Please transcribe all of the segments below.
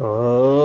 शांति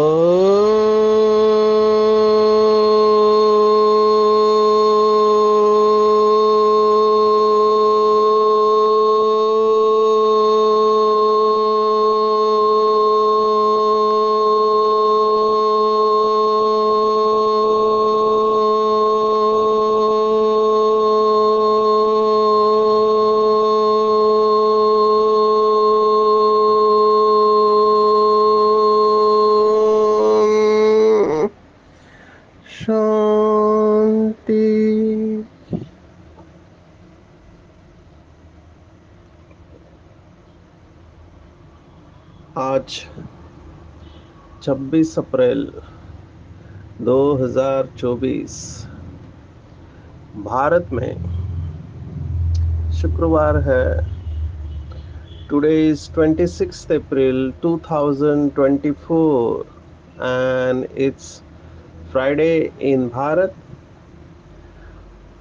26 April 2024 Bharat में शुक्रवार है। Today is 26 April 2024 and it's Friday in Bharat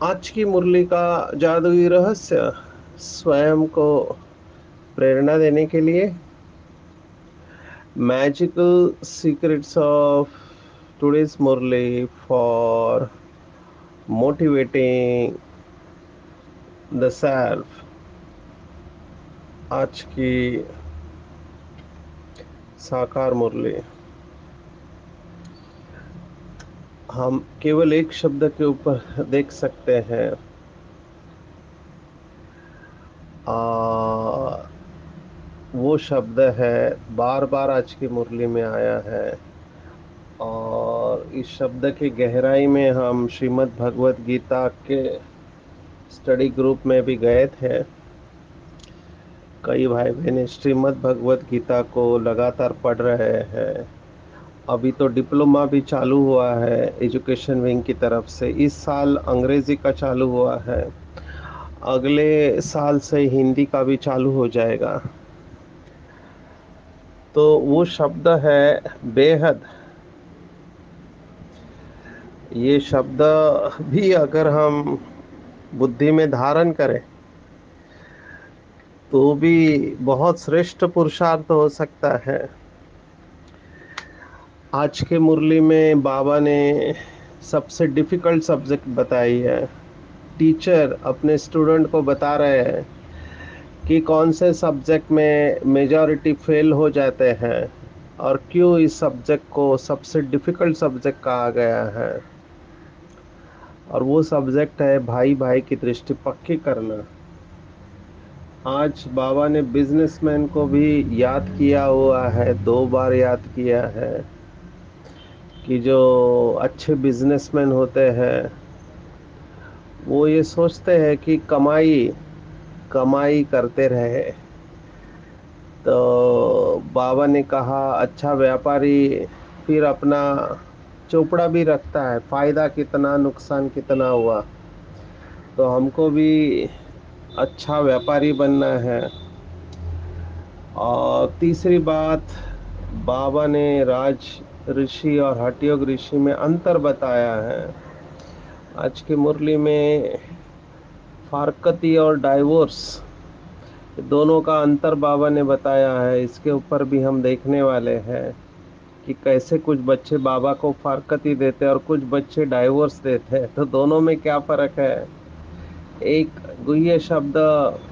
आज की मुरली का जादुई रहस्य, स्वयं को प्रेरणा देने के लिए magical secrets of today's Murli for motivating the self आज की साकार मुरली हम केवल एक शब्द के ऊपर देख सकते हैं आ, वो शब्द है बार बार आज की मुरली में आया है। और इस शब्द की गहराई में हम श्रीमद् भगवत गीता के स्टडी ग्रुप में भी गए थे। कई भाई बहन श्रीमद् भगवत गीता को लगातार पढ़ रहे हैं। अभी तो डिप्लोमा भी चालू हुआ है, एजुकेशन विंग की तरफ़ से। इस साल अंग्रेज़ी का चालू हुआ है। अगले साल से हिंदी का भी चालू हो जाएगा। तो वो शब्द है बेहद। ये शब्द भी अगर हम बुद्धि में धारण करें तो भी बहुत श्रेष्ठ पुरुषार्थ हो सकता है। आज के मुरली में बाबा ने सबसे डिफ़िकल्ट सब्जेक्ट बताई है। टीचर अपने स्टूडेंट को बता रहे हैं कि कौन से सब्जेक्ट में मेजॉरिटी फेल हो जाते हैं और क्यों इस सब्जेक्ट को सबसे डिफ़िकल्ट सब्जेक्ट कहा गया है? और वो सब्जेक्ट है भाई भाई की दृष्टि पक्की करना। आज बाबा ने बिजनेसमैन को भी याद किया हुआ है, दो बार याद किया है कि जो अच्छे बिजनेसमैन होते हैं, वो ये सोचते हैं कि कमाई कमाई करते रहे। तो बाबा ने कहा अच्छा व्यापारी, फिर अपना चोपड़ा भी रखता है। फ़ायदा कितना, नुकसान कितना हुआ? तो हमको भी अच्छा व्यापारी बनना है। और तीसरी बात, बाबा ने राज ऋषि और हटयोग ऋषि में अंतर बताया है। आज की मुरली में फारकती और डाइवोर्स दोनों का अंतर बाबा ने बताया है। इसके ऊपर भी हम देखने वाले हैं कि कैसे कुछ बच्चे बाबा को फारकती देते और कुछ बच्चे डाइवोर्स देते हैं। तो दोनों में क्या फ़र्क है? एक गुह्य शब्द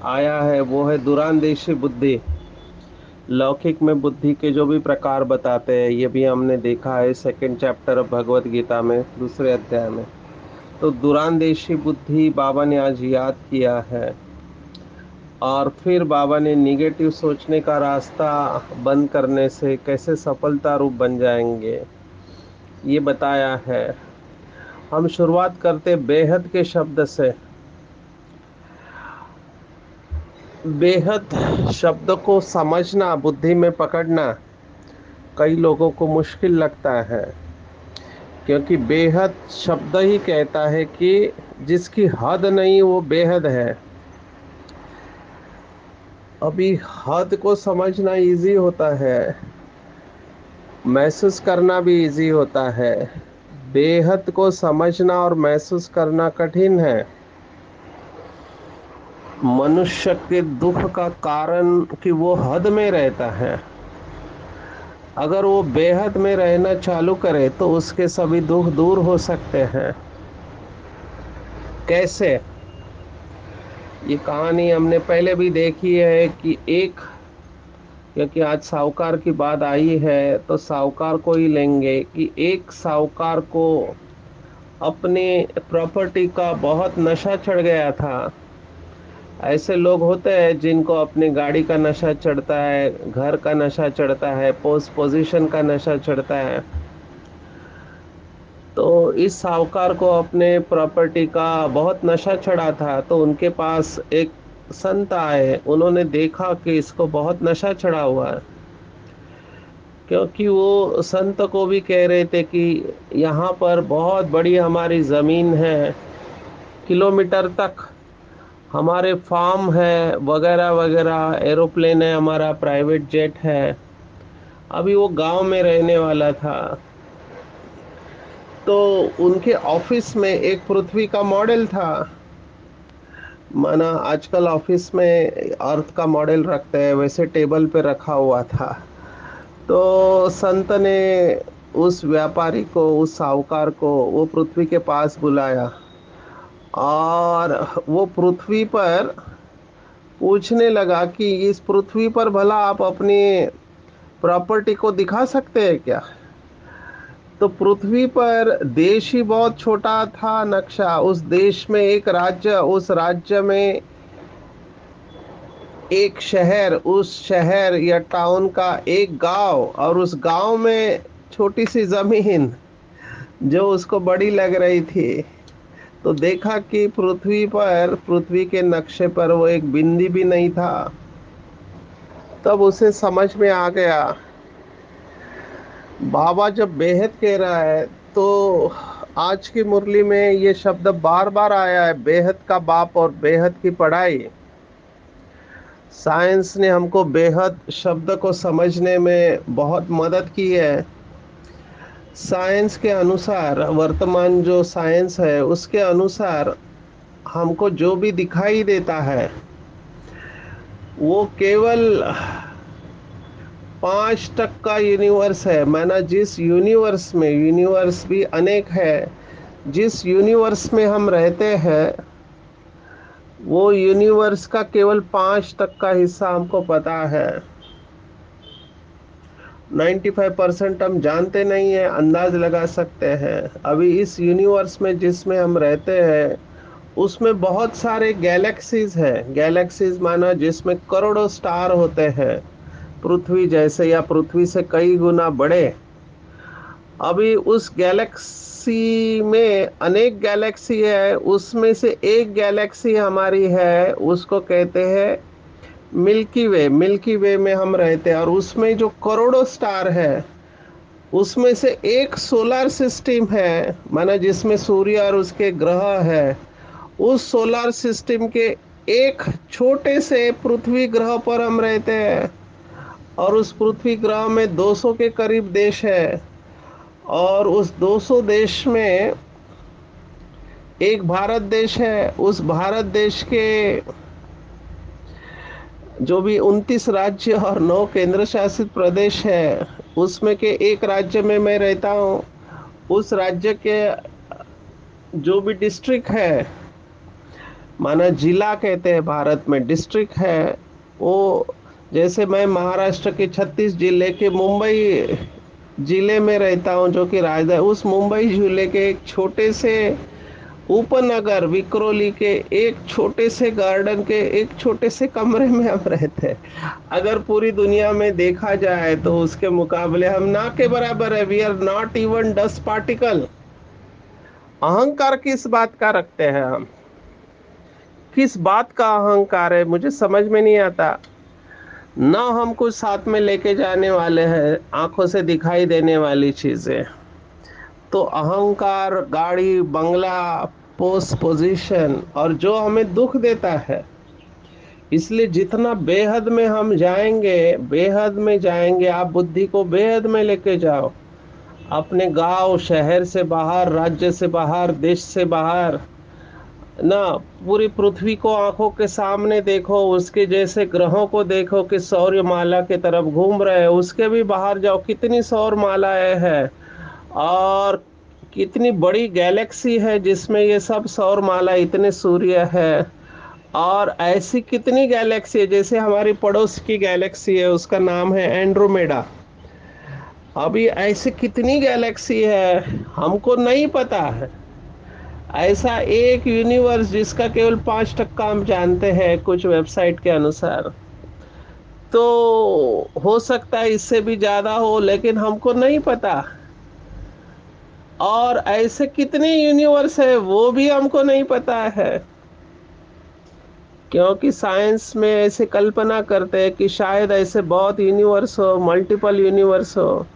आया है, वो है दुरानदेशी बुद्धि। लौकिक में बुद्धि के जो भी प्रकार बताते हैं, ये भी हमने देखा है सेकंड चैप्टर भगवत गीता में, दूसरे अध्याय में। तो दुरानदेशी बुद्धि बाबा ने आज याद किया है। और फिर बाबा ने निगेटिव सोचने का रास्ता बंद करने से कैसे सफलता रूप बन जाएँगे, ये बताया है। हम शुरुआत करते बेहद के शब्द से। बेहद शब्द को समझना, बुद्धि में पकड़ना, कई लोगों को मुश्किल लगता है। क्योंकि बेहद शब्द ही कहता है कि जिसकी हद नहीं, वो बेहद है। अभी हद को समझना इजी होता है। महसूस करना भी इजी होता है। बेहद को समझना और महसूस करना कठिन है। मनुष्य के दुख का कारण कि वो हद में रहता है। अगर वो बेहद में रहना चालू करे तो उसके सभी दुख दूर हो सकते हैं। कैसे? ये कहानी हमने पहले भी देखी है कि एक, क्योंकि आज साहूकार की बात आई है तो साहूकार को ही लेंगे कि एक साहूकार को अपने प्रॉपर्टी का बहुत नशा चढ़ गया था। ऐसे लोग होते हैं जिनको अपनी गाड़ी का नशा चढ़ता है, घर का नशा चढ़ता है पोस्ट पोजीशन का नशा चढ़ता है। तो इस साहूकार को अपने प्रॉपर्टी का बहुत नशा चढ़ा था तो उनके पास एक संत आए। उन्होंने देखा कि इसको बहुत नशा चढ़ा हुआ है। क्योंकि वो संत को भी कह रहे थे कि यहाँ पर बहुत बड़ी हमारी ज़मीन है, किलोमीटर तक। हमारे फार्म है, वगैरह वगैरह एरोप्लेन है, हमारा प्राइवेट जेट है। अभी वो गाँव में रहने वाला था। तो उनके ऑफ़िस में एक पृथ्वी का मॉडल था। माना आजकल ऑफ़िस में अर्थ का मॉडल रखते हैं, वैसे टेबल पे रखा हुआ था। तो संत ने उस व्यापारी को, उस साहूकार को, वो पृथ्वी के पास बुलाया। और वो पृथ्वी पर पूछने लगा कि इस पृथ्वी पर भला आप अपनी प्रॉपर्टी को दिखा सकते हैं क्या? तो पृथ्वी पर देश ही बहुत छोटा था नक्शा। उस देश में एक राज्य, उस राज्य में एक शहर, उस शहर या टाउन का एक गाँव और उस गाँव में छोटी सी ज़मीन जो उसको बड़ी लग रही थी। तो देखा कि पृथ्वी पर, पृथ्वी के नक्शे पर वो एक बिंदी भी नहीं था। तब उसे समझ में आ गया, बाबा जब बेहद कह रहा है तो आज की मुरली में ये शब्द बार बार आया है, बेहद का बाप और बेहद की पढ़ाई। साइंस ने हमको बेहद शब्द को समझने में बहुत मदद की है। साइंस के अनुसार, वर्तमान जो साइंस है, उसके अनुसार हमको जो भी दिखाई देता है, वो केवल पाँच तक का यूनिवर्स है। माना जिस यूनिवर्स में यूनिवर्स भी अनेक है, जिस यूनिवर्स में हम रहते हैं, वो यूनिवर्स का केवल पाँच तक का हिस्सा हमको पता है। 95 परसेंट हम जानते नहीं है, अंदाज लगा सकते हैं। अभी इस यूनिवर्स में जिसमें हम रहते हैं, उसमें बहुत सारे गैलेक्सीज हैं। गैलेक्सीज माना जिसमें करोड़ों स्टार होते हैं। पृथ्वी जैसे या पृथ्वी से कई गुना बड़े। अभी उस गैलेक्सी में अनेक गैलेक्सी है, उसमें से एक गैलेक्सी हमारी है, उसको कहते हैं मिल्की वे मिल्की वे में हम रहते हैं और उसमें जो करोड़ों स्टार है, उसमें से एक सोलर सिस्टम है, माना जिसमें सूर्य और उसके ग्रह है, उस सोलर सिस्टम के एक छोटे से पृथ्वी ग्रह पर हम रहते हैं और उस पृथ्वी ग्रह में 200 के करीब देश है और उस 200 देश में एक भारत देश है, उस भारत देश के जो भी 29 राज्य और 9 केंद्र शासित प्रदेश है, उसमें के एक राज्य में मैं रहता हूँ, उस राज्य के जो भी डिस्ट्रिक्ट है, माना जिला कहते हैं भारत में डिस्ट्रिक्ट है, वो जैसे मैं महाराष्ट्र के 36 ज़िले के मुंबई ज़िले में रहता हूँ, जो कि राजधानी, उस मुंबई ज़िले के एक छोटे से उपनगर विक्रोली के एक छोटे से गार्डन के एक छोटे से कमरे में हम रहते हैं। अगर पूरी दुनिया में देखा जाए तो उसके मुकाबले हम ना के बराबर है। We are not even dust particle अहंकार किस बात का रखते हैं हम? किस बात का अहंकार है? मुझे समझ में नहीं आता। ना हम कुछ साथ में लेके जाने वाले हैं, आँखों से दिखाई देने वाली चीज़ें। तो अहंकार, गाड़ी, बंगला पोस्ट पोजीशन और जो हमें दुख देता है। इसलिए जितना बेहद में हम जाएँगे, बेहद में जाएँगे, आप बुद्धि को बेहद में लेके जाओ। अपने गाँव, शहर से बाहर, राज्य से बाहर, देश से बाहर, ना, पूरी पृथ्वी को आँखों के सामने देखो, उसके जैसे ग्रहों को देखो कि सौर्य माला की तरफ़ घूम रहे हैं, उसके भी बाहर जाओ, कितनी सौर मालाएँ हैं। और कितनी बड़ी गैलेक्सी है जिसमें ये सब सौर माला इतने सूर्य है, और ऐसी कितनी गैलेक्सी है, जैसे हमारी पड़ोस की गैलेक्सी है, उसका नाम है एंड्रोमेडा। अभी ऐसे कितनी गैलेक्सी है, हमको नहीं पता है। ऐसा एक यूनिवर्स जिसका केवल पाँच टक्का हम जानते हैं कुछ वेबसाइट के अनुसार। तो हो सकता है इससे भी ज़्यादा हो, लेकिन हमको नहीं पता। और ऐसे कितने यूनिवर्स है, वो भी हमको नहीं पता है। क्योंकि साइंस में ऐसे कल्पना करते हैं कि शायद ऐसे बहुत यूनिवर्स हो मल्टीपल यूनिवर्स हो।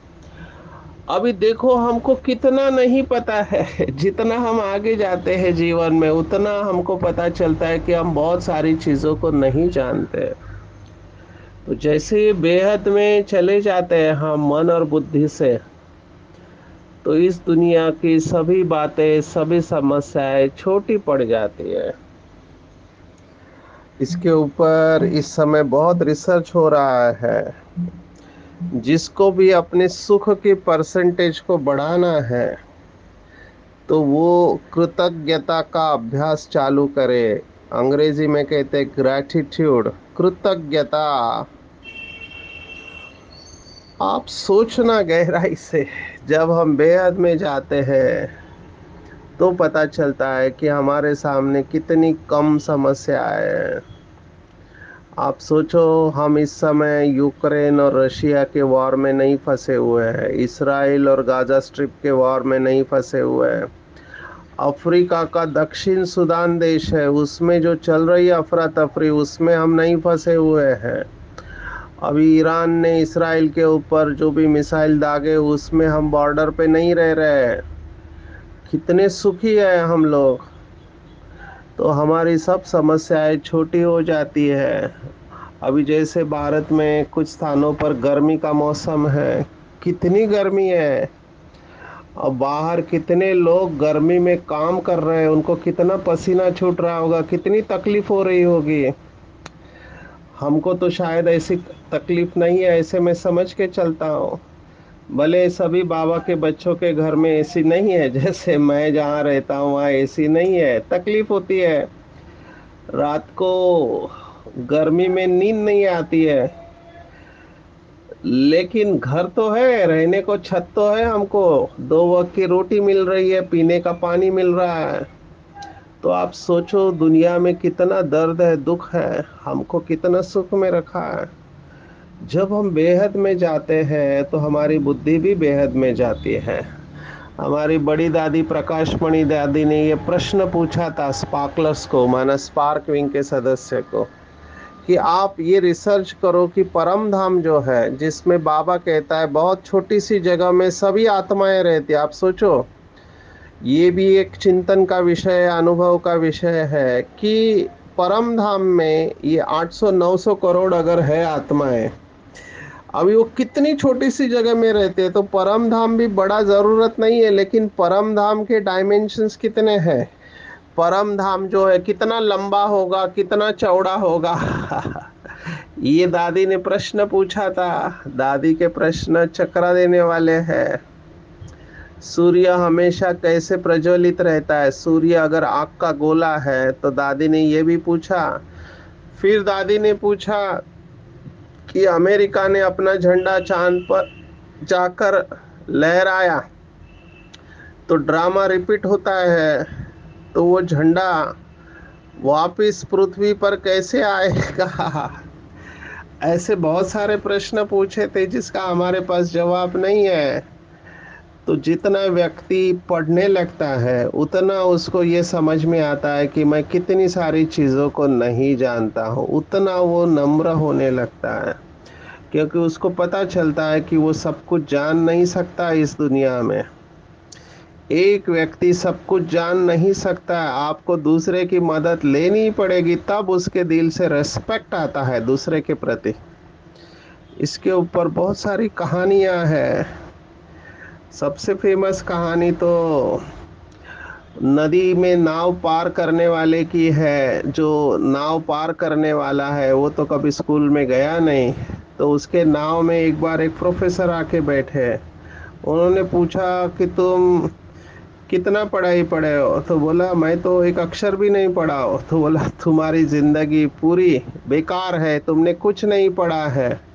अभी देखो, हमको कितना नहीं पता है, जितना हम आगे जाते हैं जीवन में, उतना हमको पता चलता है कि हम बहुत सारी चीज़ों को नहीं जानते। तो जैसे बेहद में चले जाते हैं हम, मन और बुद्धि से तो इस दुनिया की सभी बातें, सभी समस्याएँ छोटी पड़ जाती है। इसके ऊपर इस समय बहुत रिसर्च हो रहा है। जिसको भी अपने सुख के परसेंटेज को बढ़ाना है तो वो कृतज्ञता का अभ्यास चालू करे। अंग्रेज़ी में कहते हैं ग्रैटिट्यूड कृतज्ञता। आप सोचना गहराई से। जब हम बेहद में जाते हैं तो पता चलता है कि हमारे सामने कितनी कम समस्याएँ हैं। आप सोचो, हम इस समय यूक्रेन और रशिया के वॉर में नहीं फंसे हुए हैं। इसराइल और गाजा स्ट्रिप के वॉर में नहीं फंसे हुए हैं। अफ्रीका का दक्षिण सुदान देश है, उसमें जो चल रही अफरा तफरी उसमें हम नहीं फंसे हुए हैं। अभी ईरान ने इसराइल के ऊपर जो भी मिसाइल दागे, उसमें हम बॉर्डर पे नहीं रह रहे हैं। कितने सुखी है हम लोग। तो हमारी सब समस्याएँ छोटी हो जाती है। अभी जैसे भारत में कुछ स्थानों पर गर्मी का मौसम है, कितनी गर्मी है। और बाहर कितने लोग गर्मी में काम कर रहे हैं, उनको कितना पसीना छूट रहा होगा, कितनी तकलीफ़ हो रही होगी। हमको तो शायद ऐसी तकलीफ़ नहीं है, ऐसे मैं समझ के चलता हूँ। भले सभी बाबा के बच्चों के घर में एसी नहीं है, जैसे मैं जहाँ रहता हूँ, वहाँ एसी नहीं है। तकलीफ़ होती है। रात को गर्मी में नींद नहीं आती है। लेकिन घर तो है, रहने को छत तो है हमको। दो वक्त की रोटी मिल रही है, पीने का पानी मिल रहा है। तो आप सोचो, दुनिया में कितना दर्द है, दुख है, हमको कितना सुख में रखा है। जब हम बेहद में जाते हैं तो हमारी बुद्धि भी बेहद में जाती है। हमारी बड़ी दादी प्रकाशमणि दादी ने ये प्रश्न पूछा था स्पार्कलर्स को, माना स्पार्क विंग के सदस्य को, कि आप ये रिसर्च करो कि परम धाम जो है, जिसमें बाबा कहता है, बहुत छोटी सी जगह में सभी आत्माएँ रहती आप सोचो ये भी एक चिंतन का विषय, अनुभव का विषय है कि परम धाम में ये 800-900 करोड़ अगर है आत्माएँ अभी वो कितनी छोटी सी जगह में रहते हैं तो परम धाम भी बड़ा ज़रूरत नहीं है, लेकिन परम धाम के डायमेंशंस कितने हैं? परम धाम जो है, कितना लंबा होगा, कितना चौड़ा होगा? ये दादी ने प्रश्न पूछा था, दादी के प्रश्न चक्रा देने वाले हैं। सूर्य हमेशा कैसे प्रज्वलित रहता है? सूर्य अगर आग का गोला है तो दादी ने ये भी पूछा। फिर दादी ने पूछा कि अमेरिका ने अपना झंडा चाँद पर जाकर लहराया। तो ड्रामा रिपीट होता है तो वो झंडा वापिस पृथ्वी पर कैसे आएगा? ऐसे बहुत सारे प्रश्न पूछे थे जिसका हमारे पास जवाब नहीं है। तो जितना व्यक्ति पढ़ने लगता है, उतना उसको ये समझ में आता है कि मैं कितनी सारी चीज़ों को नहीं जानता हूँ, उतना वो नम्र होने लगता है। क्योंकि उसको पता चलता है कि वो सब कुछ जान नहीं सकता इस दुनिया में। एक व्यक्ति सब कुछ जान नहीं सकता है आपको दूसरे की मदद लेनी पड़ेगी, तब उसके दिल से रेस्पेक्ट आता है दूसरे के प्रति। इसके ऊपर बहुत सारी कहानियाँ हैं। सबसे फ़ेमस कहानी तो नदी में नाव पार करने वाले की है। जो नाव पार करने वाला है, वो तो कभी स्कूल में गया नहीं। तो उसके नाव में एक बार एक प्रोफेसर आके बैठे। उन्होंने पूछा कि तुम कितना पढ़ाई पढ़े हो? तो बोला, मैं तो एक अक्षर भी नहीं पढ़ा हो। तो बोला, तुम्हारी ज़िंदगी पूरी बेकार है, तुमने कुछ नहीं पढ़ा है।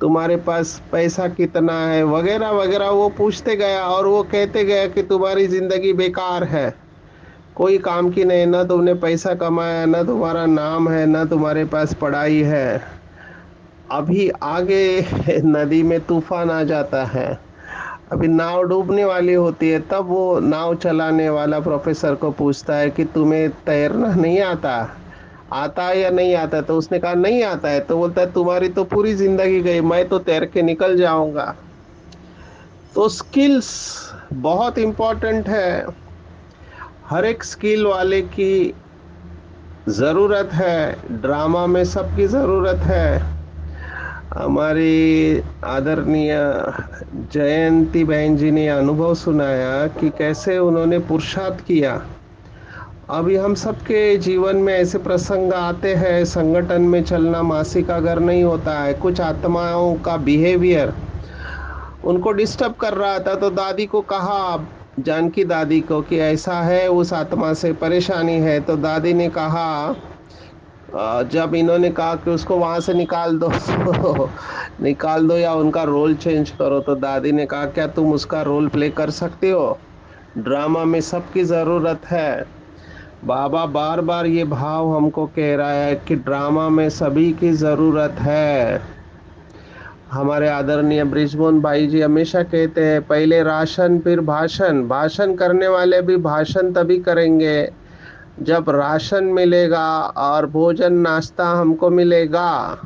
तुम्हारे पास पैसा कितना है? वगैरह वगैरह, वो पूछते गया और वो कहते गया कि तुम्हारी ज़िंदगी बेकार है। कोई काम की नहीं, ना तुमने पैसा कमाया, ना तुम्हारा नाम है, ना तुम्हारे पास पढ़ाई है। अभी आगे नदी में तूफ़ान आ जाता है। अभी नाव डूबने वाली होती है, तब वो नाव चलाने वाला प्रोफेसर को पूछता है कि तुम्हें तैरना नहीं आता? आता है या नहीं आता है? तो उसने कहा, नहीं आता है। तो बोलता है, तुम्हारी तो पूरी ज़िंदगी गई, मैं तो तैर के निकल जाऊँगा। तो स्किल्स बहुत इम्पोर्टेंट है। हर एक स्किल वाले की ज़रूरत है। ड्रामा में सबकी ज़रूरत है। हमारी आदरणीय जयंती बहन जी ने अनुभव सुनाया कि कैसे उन्होंने पुरुषार्थ किया। अभी हम सबके जीवन में ऐसे प्रसंग आते हैं, संगठन में चलना मासिक अगर नहीं होता है, कुछ आत्माओं का बिहेवियर उनको डिस्टर्ब कर रहा था तो दादी को कहा, जानकी दादी को कि ऐसा है, उस आत्मा से परेशानी है तो दादी ने कहा जब इन्होंने कहा कि उसको वहाँ से निकाल दो निकाल दो या उनका रोल चेंज करो तो दादी ने कहा, क्या तुम उसका रोल प्ले कर सकते हो? ड्रामा में सबकी ज़रूरत है। बाबा बार बार ये भाव हमको कह रहा है कि ड्रामा में सभी की ज़रूरत है। हमारे आदरणीय ब्रिजमोहन भाई जी हमेशा कहते हैं, पहले राशन, फिर भाषण। भाषण करने वाले भी भाषण तभी करेंगे। जब राशन मिलेगा और भोजन, नाश्ता हमको मिलेगा।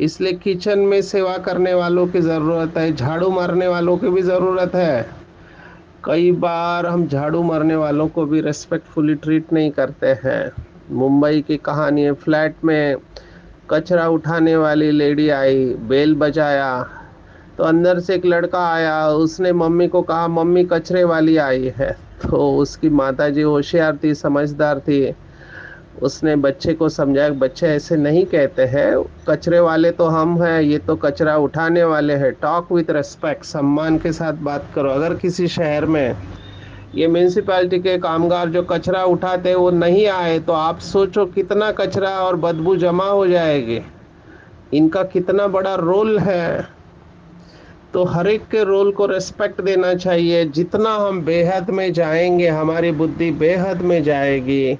इसलिए किचन में सेवा करने वालों की ज़रूरत है, झाड़ू मारने वालों की भी ज़रूरत है। कई बार हम झाड़ू मारने वालों को भी रेस्पेक्टफुली ट्रीट नहीं करते हैं। मुंबई की कहानी है, फ्लैट में कचरा उठाने वाली लेडी आई, बेल बजाया। तो अंदर से एक लड़का आया, उसने मम्मी को कहा, मम्मी, कचरे वाली आई है। तो उसकी माता जी होशियार थी, समझदार थी। उसने बच्चे को समझाया, बच्चे ऐसे नहीं कहते हैं, कचरे वाले तो हम हैं, ये तो कचरा उठाने वाले हैं। टॉक विथ रेस्पेक्ट सम्मान के साथ बात करो। अगर किसी शहर में ये म्यूनसिपैलिटी के कामगार जो कचरा उठाते वो नहीं आए तो आप सोचो कितना कचरा और बदबू जमा हो जाएगी। इनका कितना बड़ा रोल है। तो हर एक के रोल को रेस्पेक्ट देना चाहिए। जितना हम बेहद में जाएँगे, हमारी बुद्धि बेहद में जाएगी।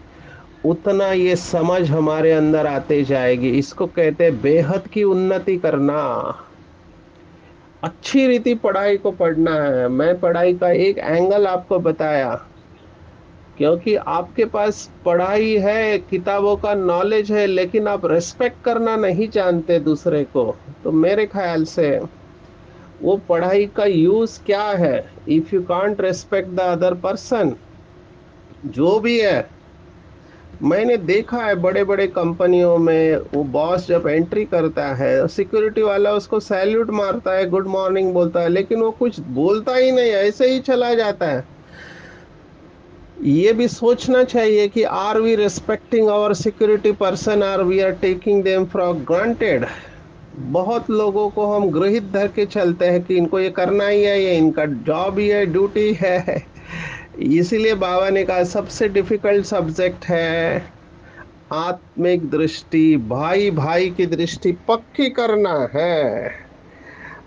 उतना ये समझ हमारे अंदर आते जाएगी। इसको कहते हैं बेहद की उन्नति करना। अच्छी रीति पढ़ाई को पढ़ना है। मैं पढ़ाई का एक एंगल आपको बताया। क्योंकि आपके पास पढ़ाई है, किताबों का नॉलेज है, लेकिन आप रेस्पेक्ट करना नहीं जानते दूसरे को। तो मेरे ख्याल से वो पढ़ाई का यूज़ क्या है? If you can't respect the other person जो भी है मैंने देखा है बड़े बड़े कंपनियों में, वो बॉस जब एंट्री करता है सिक्योरिटी वाला उसको सैल्यूट मारता है गुड मॉर्निंग बोलता है, लेकिन वो कुछ बोलता ही नहीं ऐसे ही चला जाता है। ये भी सोचना चाहिए कि are we respecting our security person are we are taking them from granted बहुत लोगों को हम गृहित धर के चलते हैं कि इनको ये करना ही है, ये इनका जॉब ही है ड्यूटी है। इसीलिए बाबा ने कहा, सबसे डिफ़िकल्ट सब्जेक्ट है आत्मिक दृष्टि भाई भाई की दृष्टि पक्की करना है।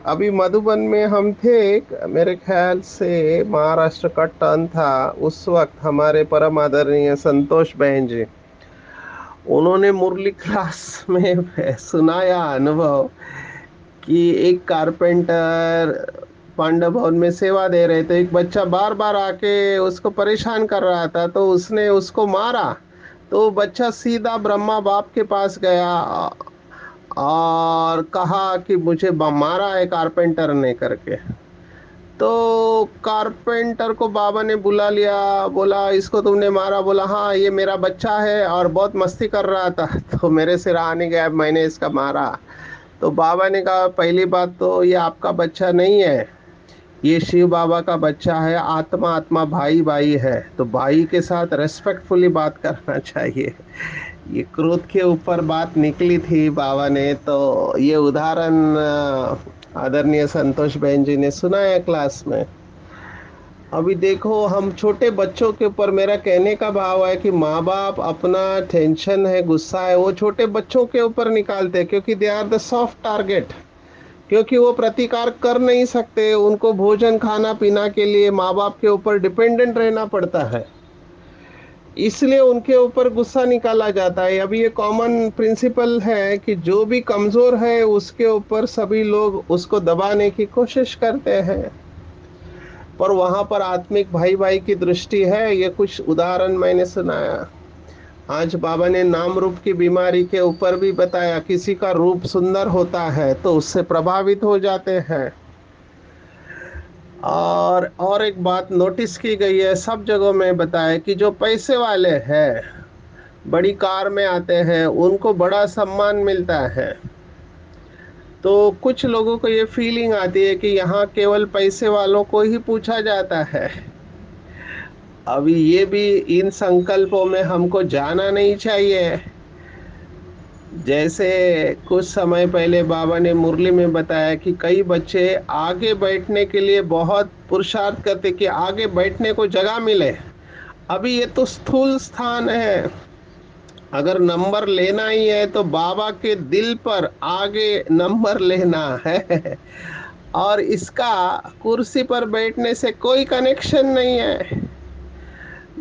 अभी मधुबन में हम थे, मेरे ख्याल से महाराष्ट्र का टर्न था, उस वक्त हमारे परम आदरणीय संतोष बहन जी। उन्होंने मुरली क्लास में सुनाया अनुभव कि एक कारपेंटर पांडव भवन में सेवा दे रहे थे। एक बच्चा बार बार आके उसको परेशान कर रहा था तो उसने उसको मारा। तो बच्चा सीधा ब्रह्मा बाप के पास गया और कहा कि मुझे मारा है कारपेंटर ने करके। तो कारपेंटर को बाबा ने बुला लिया, बोला, इसको तुमने मारा। बोला हाँ ये मेरा बच्चा है और बहुत मस्ती कर रहा था। तो मेरे से रहा नहीं गया, मैंने इसका मारा। तो बाबा ने कहा, पहली बात तो ये आपका बच्चा नहीं है। ये शिव बाबा का बच्चा है, आत्मा आत्मा, भाई भाई है। तो भाई के साथ रेस्पेक्टफुली बात करना चाहिए। ये क्रोध के ऊपर बात निकली थी बाबा ने तो ये उदाहरण आदरणीय संतोष बहन जी ने सुनाया क्लास में। अभी देखो, हम छोटे बच्चों के ऊपर मेरा कहने का भाव है कि माँ बाप अपना टेंशन है, गुस्सा है, वो छोटे बच्चों के ऊपर निकालते हैं, क्योंकि they are the soft target क्योंकि वो प्रतिकार कर नहीं सकते, उनको भोजन खाना पीना के लिए माँ बाप के ऊपर डिपेंडेंट रहना पड़ता है। इसलिए उनके ऊपर गुस्सा निकाला जाता है। अभी ये कॉमन प्रिंसिपल है कि जो भी कमज़ोर है, उसके ऊपर सभी लोग उसको दबाने की कोशिश करते हैं। पर वहाँ पर आत्मिक भाई भाई की दृष्टि है, ये कुछ उदाहरण मैंने सुनाया। आज बाबा ने नाम रूप की बीमारी के ऊपर भी बताया, किसी का रूप सुंदर होता है तो उससे प्रभावित हो जाते हैं। और और एक बात नोटिस की गई है, सब जगहों में बताया कि जो पैसे वाले हैं, बड़ी कार में आते हैं, उनको बड़ा सम्मान मिलता है। तो कुछ लोगों को ये फीलिंग आती है कि यहाँ केवल पैसे वालों को ही पूछा जाता है। अभी ये भी इन संकल्पों में हमको जाना नहीं चाहिए। जैसे कुछ समय पहले बाबा ने मुरली में बताया कि कई बच्चे आगे बैठने के लिए बहुत पुरुषार्थ करते कि आगे बैठने को जगह मिले। अभी ये तो स्थूल स्थान है। अगर नंबर लेना ही है तो बाबा के दिल पर आगे नंबर लेना है। और इसका कुर्सी पर बैठने से कोई कनेक्शन नहीं है।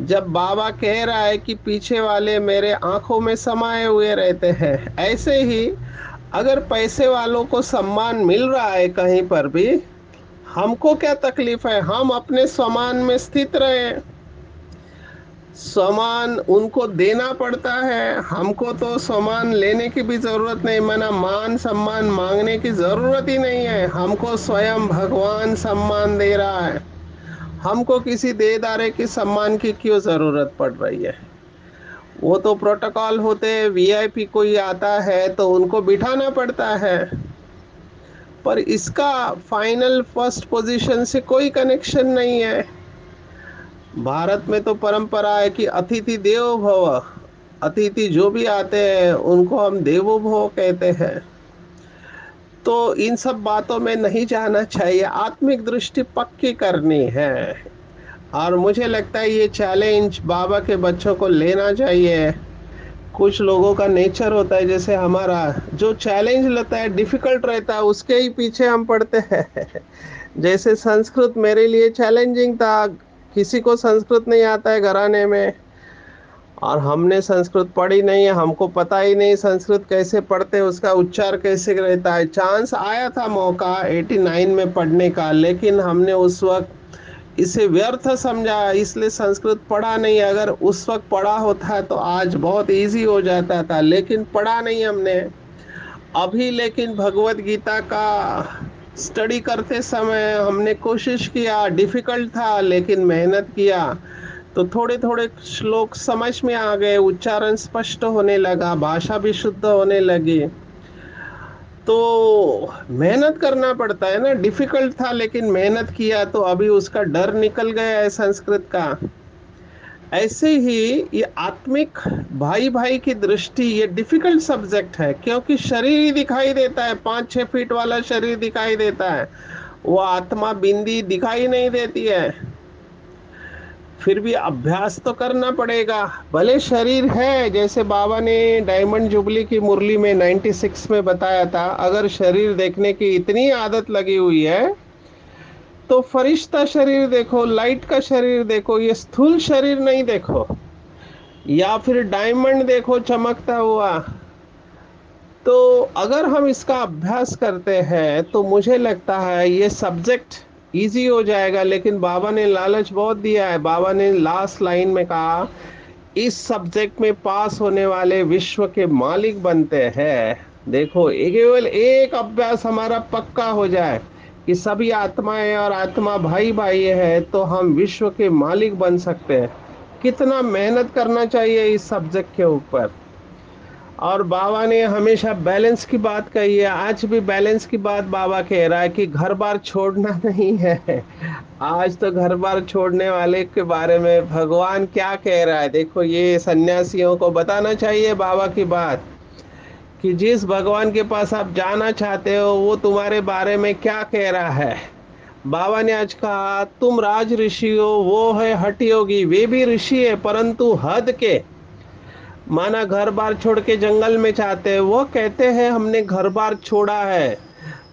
जब बाबा कह रहा है कि पीछे वाले मेरे आँखों में समाये हुए रहते हैं, ऐसे ही अगर पैसे वालों को सम्मान मिल रहा है कहीं पर भी, हमको क्या तकलीफ़ है? हम अपने समान में स्थित रहे। समान उनको देना पड़ता है। हमको तो समान लेने की भी ज़रूरत नहीं, मना मान सम्मान मांगने की ज़रूरत ही नहीं है। हमको स्वयं भगवान सम्मान दे रहा है। हमको किसी देदारे के सम्मान की क्यों ज़रूरत पड़ रही है? वो तो प्रोटोकॉल होते वीआईपी कोई आता है तो उनको बिठाना पड़ता है। पर इसका फाइनल फ़र्स्ट पोजीशन से कोई कनेक्शन नहीं है। भारत में तो परंपरा है कि अतिथि देवो भव, अतिथि जो भी आते हैं, उनको हम देवो भव कहते हैं। तो इन सब बातों में नहीं जाना चाहिए। आत्मिक दृष्टि पक्की करनी है। और मुझे लगता है ये चैलेंज बाबा के बच्चों को लेना चाहिए। कुछ लोगों का नेचर होता है, जैसे हमारा जो चैलेंज लेता है डिफ़िकल्ट रहता है, उसके ही पीछे हम पढ़ते हैं। जैसे संस्कृत मेरे लिए चैलेंजिंग था, किसी को संस्कृत नहीं आता है, घराने में। और हमने संस्कृत पढ़ी नहीं है, हमको पता ही नहीं संस्कृत कैसे पढ़ते हैं, उसका उच्चार कैसे रहता है। चांस आया था मौका 89 में पढ़ने का, लेकिन हमने उस वक्त इसे व्यर्थ समझा, इसलिए संस्कृत पढ़ा नहीं। अगर उस वक्त पढ़ा होता तो आज बहुत इजी हो जाता था, लेकिन पढ़ा नहीं हमने। अभी लेकिन भगवत गीता का स्टडी करते समय हमने कोशिश किया डिफ़िकल्ट था, लेकिन मेहनत किया। तो थोड़े थोड़े श्लोक समझ में आ गए, उच्चारण स्पष्ट होने लगा, भाषा भी शुद्ध होने लगी। तो मेहनत करना पड़ता है ना डिफ़िकल्ट था लेकिन मेहनत किया तो अभी उसका डर निकल गया है संस्कृत का। ऐसे ही ये आत्मिक भाई भाई की दृष्टि ये डिफ़िकल्ट सब्जेक्ट है, क्योंकि शरीर ही दिखाई देता है पाँच छः फीट वाला शरीर दिखाई देता है। वो आत्मा बिंदी दिखाई नहीं देती है। फिर भी अभ्यास तो करना पड़ेगा। भले शरीर है, जैसे बाबा ने डायमंड जुबली की मुरली में 96 में बताया था, अगर शरीर देखने की इतनी आदत लगी हुई है तो फरिश्ता शरीर देखो, लाइट का शरीर देखो, ये स्थूल शरीर नहीं देखो। या फिर डायमंड देखो, चमकता हुआ। तो अगर हम इसका अभ्यास करते हैं तो मुझे लगता है ये सब्जेक्ट इजी हो जाएगा, लेकिन बाबा ने लालच बहुत दिया है। बाबा ने लास्ट लाइन में कहा, इस सब्जेक्ट में पास होने वाले विश्व के मालिक बनते हैं। देखो केवल एक अभ्यास हमारा पक्का हो जाए कि सभी आत्माएँ और आत्मा भाई भाई है तो हम विश्व के मालिक बन सकते हैं। कितना मेहनत करना चाहिए इस सब्जेक्ट के ऊपर। और बाबा ने हमेशा बैलेंस की बात कही है। आज भी बैलेंस की बात बाबा कह रहा है कि घर बार छोड़ना नहीं है। आज तो घर बार छोड़ने वाले के बारे में भगवान क्या कह रहा है? देखो, ये सन्यासियों को बताना चाहिए बाबा की बात कि जिस भगवान के पास आप जाना चाहते हो, वो तुम्हारे बारे में क्या कह रहा है? बाबा ने आज कहा, तुम राज ऋषि हो, वो है हट योगी वे भी ऋषि है, परंतु हद के माना घर बार छोड़ के जंगल में चाहते हैं, वो कहते हैं, हमने घर बार छोड़ा है।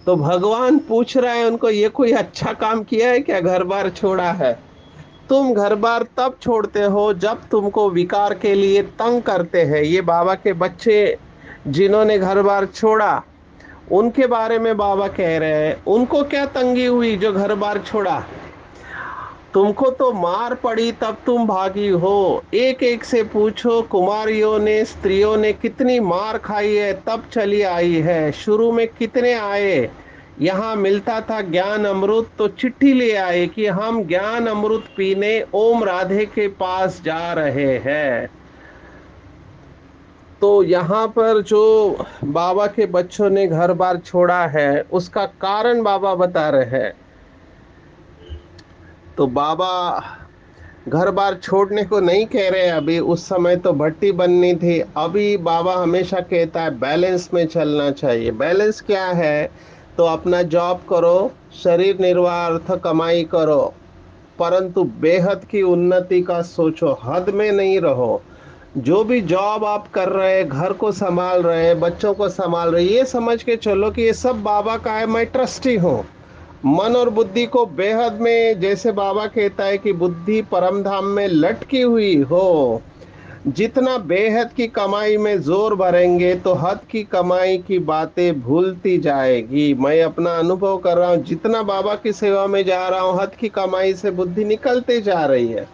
तो भगवान पूछ रहा है उनको, ये कोई अच्छा काम किया है क्या घर बार छोड़ा है? तुम घर बार तब छोड़ते हो जब तुमको विकार के लिए तंग करते हैं। ये बाबा के बच्चे जिन्होंने घर बार छोड़ा, उनके बारे में बाबा कह रहे हैं। उनको क्या तंगी हुई जो घर बार छोड़ा? तुमको तो मार पड़ी तब तुम भागी हो। एक एक से पूछो, कुमारियों ने, स्त्रियों ने कितनी मार खाई है, तब चली आई है। शुरू में कितने आए? यहाँ मिलता था ज्ञान अमृत तो चिट्ठी ले आए कि हम ज्ञान अमृत पीने ओम राधे के पास जा रहे हैं। तो यहाँ पर जो बाबा के बच्चों ने घर बार छोड़ा है, उसका कारण बाबा बता रहे हैं। तो बाबा घर बार छोड़ने को नहीं कह रहे अभी उस समय तो भट्टी बननी थी। अभी बाबा हमेशा कहता है बैलेंस में चलना चाहिए। बैलेंस क्या है? तो अपना जॉब करो, शरीर निर्वाह अर्थ कमाई करो। परंतु बेहद की उन्नति का सोचो, हद में नहीं रहो। जो भी जॉब आप कर रहे हैं, घर को संभाल रहे हैं, बच्चों को संभाल रहे ये समझ के चलो कि ये सब बाबा का है, मैं ट्रस्टी हूँ। मन और बुद्धि को बेहद में जैसे बाबा कहता है कि बुद्धि परम धाम में लटकी हुई हो। जितना बेहद की कमाई में ज़ोर भरेंगे तो हद की कमाई की बातें भूलती जाएगी। मैं अपना अनुभव कर रहा हूँ, जितना बाबा की सेवा में जा रहा हूँ, हद की कमाई से बुद्धि निकलते जा रही है।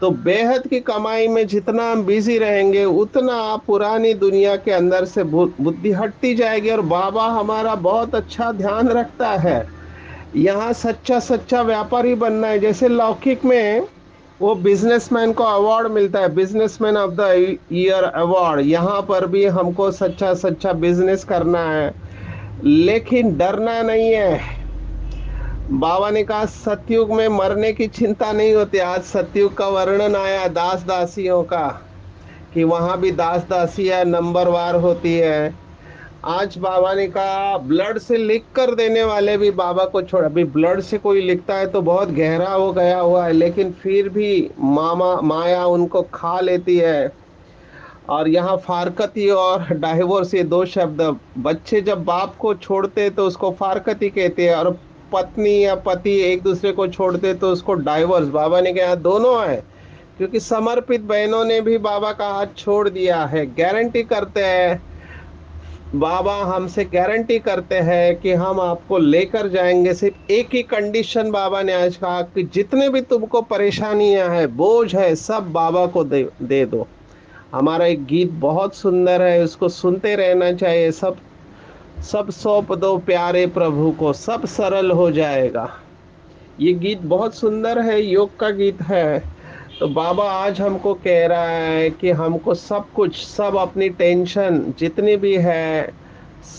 तो बेहद की कमाई में जितना हम बिज़ी रहेंगे, उतना पुरानी दुनिया के अंदर से बुद्धि हटती जाएगी और बाबा हमारा बहुत अच्छा ध्यान रखता है। यहाँ सच्चा सच्चा व्यापारी बनना है। जैसे लौकिक में वो बिजनेसमैन को अवार्ड मिलता है businessman of the year award यहाँ पर भी हमको सच्चा सच्चा बिज़नेस करना है। लेकिन डरना नहीं है। बाबा ने कहा, सतयुग में मरने की चिंता नहीं होती। आज सतयुग का वर्णन आया दास दासियों का, कि वहाँ भी दास दासियाँ नंबर वार होती है। आज बाबा ने कहा ब्लड से लिख कर देने वाले भी बाबा को छोड़ अभी ब्लड से कोई लिखता है तो बहुत गहरा हो गया हुआ है, लेकिन फिर भी मामा, माया उनको खा लेती है। और यहाँ फारकती और डाइवोर्स ये दो शब्द, बच्चे जब बाप को छोड़ते तो उसको फारकती कहते हैं और पत्नी या पति एक दूसरे को छोड़ते तो उसको डाइवोर्स बाबा ने कहा, दोनों है। क्योंकि समर्पित बहनों ने भी बाबा का हाथ छोड़ दिया है गारंटी करते हैं। बाबा हमसे गारंटी करते हैं कि हम आपको लेकर जाएँगे। सिर्फ़ एक ही कंडीशन बाबा ने आज कहा कि जितने भी तुमको परेशानियाँ हैं, बोझ है, सब बाबा को दे दे दो। हमारा एक गीत बहुत सुंदर है, उसको सुनते रहना चाहिए। सब सब सौंप दो प्यारे प्रभु को, सब सरल हो जाएगा। ये गीत बहुत सुंदर है, योग का गीत है। तो बाबा आज हमको कह रहा है कि हमको सब कुछ, सब अपनी टेंशन, जितनी भी है,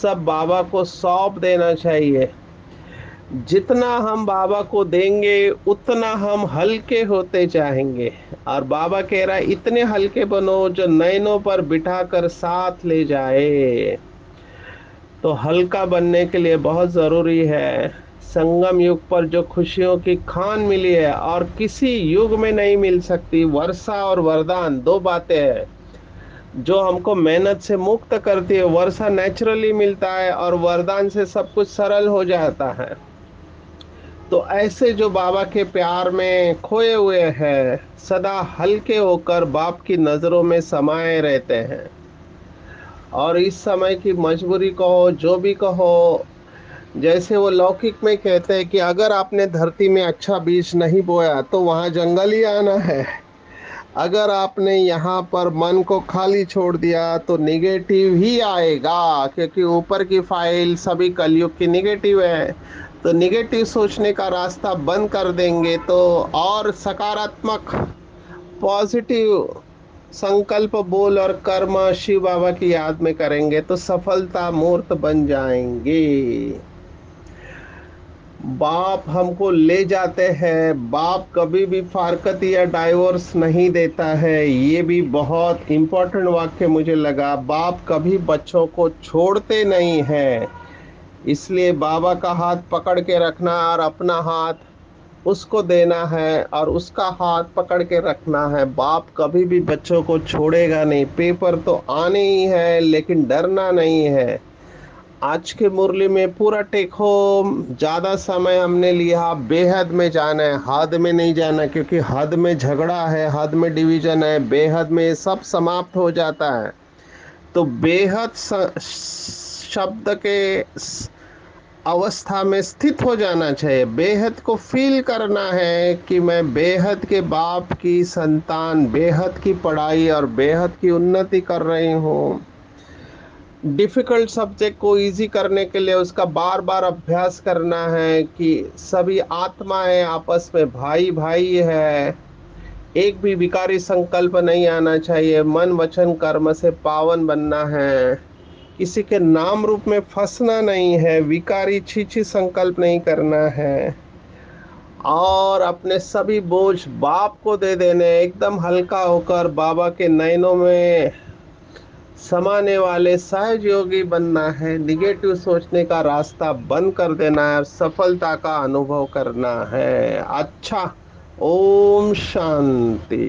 सब बाबा को सौंप देना चाहिए। जितना हम बाबा को देंगे, उतना हम हल्के होते चाहेंगे और बाबा कह रहा है, इतने हल्के बनो जो नैनों पर बिठा कर साथ ले जाए। तो हल्का बनने के लिए बहुत ज़रूरी है संगम युग पर जो खुशियों की खान मिली है और किसी युग में नहीं मिल सकती, वर्षा और वरदान, दो बातें हैं। जो हमको मेहनत से मुक्त करती है, वर्षा नेचुरली मिलता है और वरदान से सब कुछ सरल हो जाता है। तो ऐसे जो बाबा के प्यार में खोए हुए हैं, सदा हल्के होकर बाप की नज़रों में समाये रहते हैं। और इस समय की मजबूरी कहो, जो भी कहो जैसे वो लौकिक में कहते हैं कि अगर आपने धरती में अच्छा बीज नहीं बोया तो वहाँ जंगल ही आना है। अगर आपने यहाँ पर मन को खाली छोड़ दिया तो निगेटिव ही आएगा, क्योंकि ऊपर की फ़ाइल सभी कलयुग की निगेटिव है। तो निगेटिव सोचने का रास्ता बंद कर देंगे तो और सकारात्मक पॉजिटिव संकल्प, बोल और कर्म शिव बाबा की याद में करेंगे तो सफलता मूर्त बन जाएँगे। बाप हमको ले जाते हैं। बाप कभी भी फारकत या डाइवोर्स नहीं देता है। ये भी बहुत इम्पोर्टेंट वाक्य मुझे लगा। बाप कभी बच्चों को छोड़ते नहीं हैं। इसलिए बाबा का हाथ पकड़ के रखना और अपना हाथ उसको देना है और उसका हाथ पकड़ के रखना है। बाप कभी भी बच्चों को छोड़ेगा नहीं। पेपर तो आने ही है, लेकिन डरना नहीं है। आज के मुरली में पूरा टेक होम ज़्यादा समय हमने लिया, बेहद में जाना है, हद में नहीं जाना, क्योंकि हद में झगड़ा है, हद में डिवीज़न है, बेहद में सब समाप्त हो जाता है। तो बेहद शब्द के अवस्था में स्थित हो जाना चाहिए। बेहद को फील करना है कि मैं बेहद के बाप की संतान, बेहद की पढ़ाई और बेहद की उन्नति कर रही हूँ। डिफ़िकल्ट सब्जेक्ट को इजी करने के लिए उसका बार बार अभ्यास करना है कि सभी आत्माएँ आपस में भाई भाई है। एक भी विकारी संकल्प नहीं आना चाहिए। मन, वचन, कर्म से पावन बनना है। किसी के नाम रूप में फंसना नहीं है। विकारी छीछी संकल्प नहीं करना है। और अपने सभी बोझ बाप को दे देने। एकदम हल्का होकर बाबा के नयनों में समाने वाले सहज योगी बनना है निगेटिव सोचने का रास्ता बंद कर देना है सफलता का अनुभव करना है। अच्छा ओम शांति।